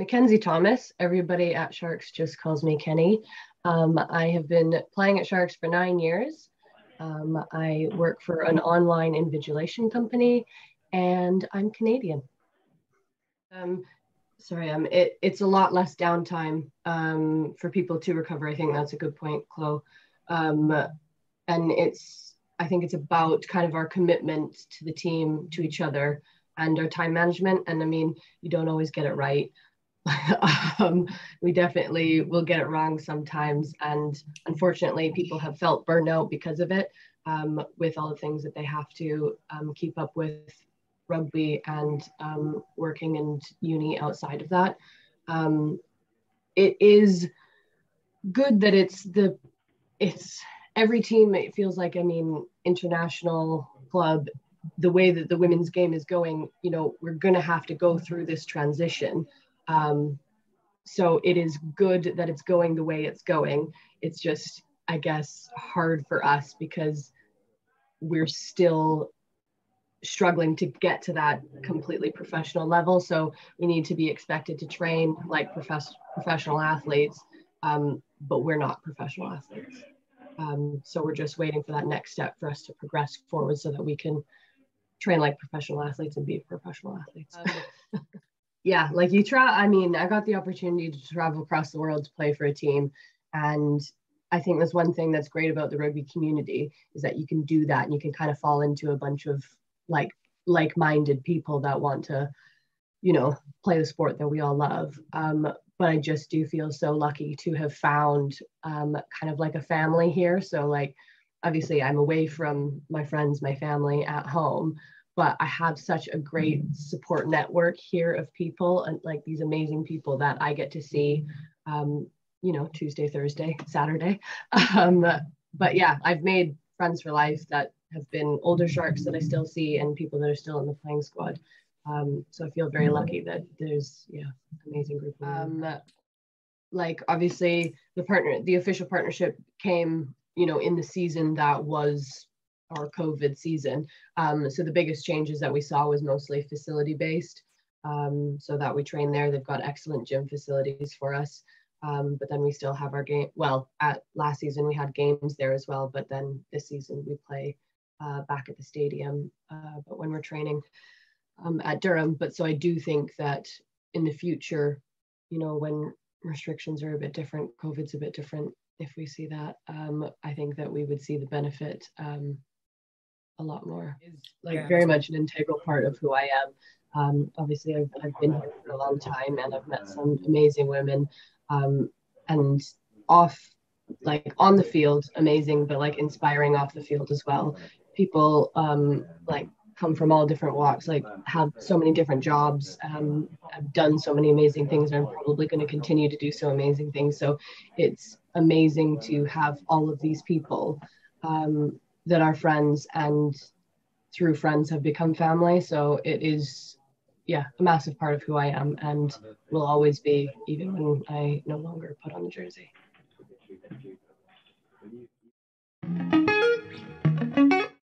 Mackenzie Thomas. Everybody at Sharks just calls me Kenny. Um, I have been playing at Sharks for nine years. Um, I work for an online invigilation company and I'm Canadian. Um, sorry, um, it, it's a lot less downtime um, for people to recover. I think that's a good point, Chloe. Um, and it's, I think it's about kind of our commitment to the team, to each other, and our time management. And I mean, you don't always get it right. um, we definitely will get it wrong sometimes. And unfortunately, people have felt burnout because of it um, with all the things that they have to um, keep up with rugby and um, working in uni outside of that. Um, it is good that it's the, it's every team, it feels like, I mean, international club the way that the women's game is going, you know, we're going to have to go through this transition. Um, so it is good that it's going the way it's going. It's just, I guess, hard for us because we're still struggling to get to that completely professional level. So we need to be expected to train like profess- professional athletes, um, but we're not professional athletes. Um, so we're just waiting for that next step for us to progress forward so that we can train like professional athletes and be professional athletes. Yeah, like you try. I mean, I got the opportunity to travel across the world to play for a team, and I think that's one thing that's great about the rugby community is that you can do that and you can kind of fall into a bunch of like like-minded people that want to, you know, play the sport that we all love. Um, but I just do feel so lucky to have found um, kind of like a family here. So like obviously I'm away from my friends, my family at home, but I have such a great support network here of people and like these amazing people that I get to see, um, you know, Tuesday, Thursday, Saturday. Um, but yeah, I've made friends for life that have been older sharks that I still see and people that are still in the playing squad. Um, so I feel very lucky that there's yeah amazing group. Um, like obviously the partner, the official partnership came you know, in the season that was our COVID season. Um, so the biggest changes that we saw was mostly facility based. Um, so that we train there. They've got excellent gym facilities for us. Um, but then we still have our game. Well, at last season we had games there as well, but then this season we play uh, back at the stadium. Uh, but when we're training um, at Durham, but so I do think that in the future, you know, when restrictions are a bit different, COVID's a bit different, if we see that, um, I think that we would see the benefit um, a lot more. Like yeah. very much an integral part of who I am. Um, obviously, I've, I've been here for a long time and I've met some amazing women um, and off, like on the field, amazing, but like inspiring off the field as well. People um, like come from all different walks, like have so many different jobs, um, have done so many amazing things, and I'm probably going to continue to do so amazing things. So it's amazing to have all of these people um, that are friends and through friends have become family. So it is, yeah, a massive part of who I am and will always be, even when I no longer put on the jersey.